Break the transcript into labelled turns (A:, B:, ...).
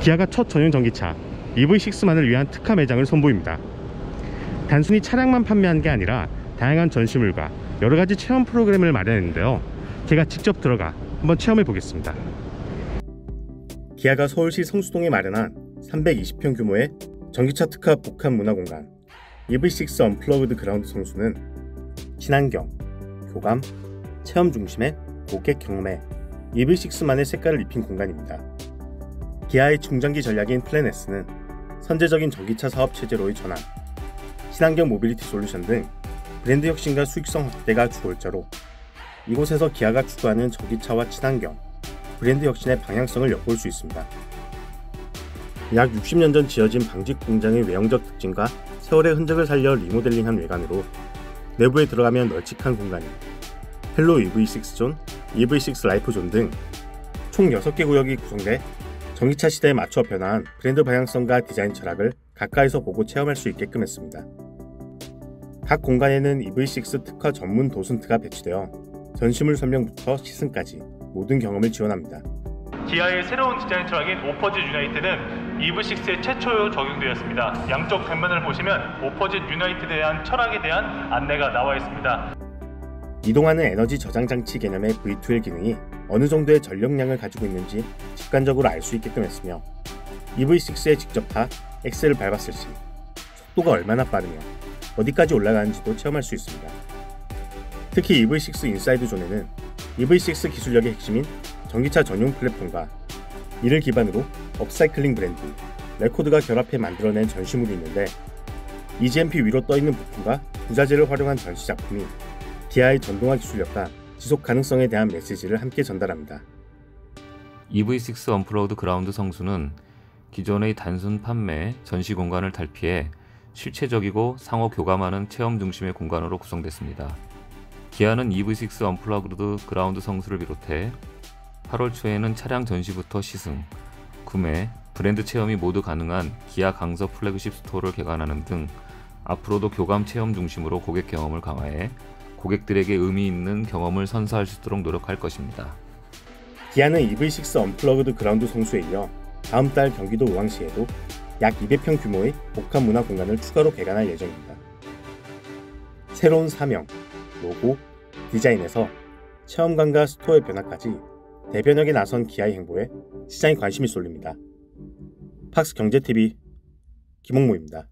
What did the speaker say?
A: 기아가 첫 전용 전기차 EV6만을 위한 특화 매장을 선보입니다. 단순히 차량만 판매한 게 아니라 다양한 전시물과 여러가지 체험 프로그램을 마련했는데요. 제가 직접 들어가 한번 체험해 보겠습니다. 기아가 서울시 성수동에 마련한 320평 규모의 전기차 특화 복합 문화공간 EV6 언플러그드 그라운드 성수는 친환경, 교감, 체험 중심의 고객 경험에 EV6만의 색깔을 입힌 공간입니다. 기아의 중장기 전략인 Plan S는 선제적인 전기차 사업 체제로의 전환, 친환경 모빌리티 솔루션 등 브랜드 혁신과 수익성 확대가 주골자로 이곳에서 기아가 추구하는 전기차와 친환경, 브랜드 혁신의 방향성을 엿볼 수 있습니다. 약 60년 전 지어진 방직 공장의 외형적 특징과 세월의 흔적을 살려 리모델링한 외관으로 내부에 들어가면 널찍한 공간이 Hello EV6 존, EV6 Life 존 등 총 6개 구역이 구성돼 전기차 시대에 맞춰 변화한 브랜드 방향성과 디자인 철학을 가까이서 보고 체험할 수 있게끔 했습니다. 각 공간에는 EV6 특화 전문 도슨트가 배치되어 전시물 설명부터 시승까지 모든 경험을 지원합니다.
B: 기아의 새로운 디자인 철학인 Opposites United는 EV6에 최초 적용되었습니다. 양쪽 벽면을 보시면 Opposites United에 대한 철학에 대한 안내가 나와 있습니다.
A: 이동하는 에너지 저장 장치 개념의 V2L 기능이 어느 정도의 전력량을 가지고 있는지 직관적으로 알 수 있게끔 했으며 EV6에 직접 타 엑셀을 밟았을 시 속도가 얼마나 빠르며 어디까지 올라가는지도 체험할 수 있습니다. 특히 EV6 Inside 존에는 EV6 기술력의 핵심인 전기차 전용 플랫폼과 이를 기반으로 업사이클링 브랜드 RE;CODE가 결합해 만들어낸 전시물이 있는데 E-GMP 위로 떠있는 부품과 부자재를 활용한 전시 작품이 기아의 전동화 기술력과 지속 가능성에 대한 메시지를 함께 전달합니다.
C: EV6 언플러그드 그라운드 성수는 기존의 단순 판매, 전시 공간을 탈피해 실체적이고 상호 교감하는 체험 중심의 공간으로 구성됐습니다. 기아는 EV6 언플러그드 그라운드 성수를 비롯해 8월 초에는 차량 전시부터 시승, 구매, 브랜드 체험이 모두 가능한 기아 강서 플래그십 스토어를 개관하는 등 앞으로도 교감 체험 중심으로 고객 경험을 강화해 고객들에게 의미 있는 경험을 선사할 수 있도록 노력할 것입니다.
A: 기아는 EV6 언플러그드 그라운드 성수에 이어 다음 달 경기도 의왕시에도 약 200평 규모의 복합 문화 공간을 추가로 개관할 예정입니다. 새로운 사명, 로고, 디자인에서 체험관과 스토어의 변화까지 대변혁에 나선 기아의 행보에 시장의 관심이 쏠립니다. 팍스 경제TV 김홍모입니다.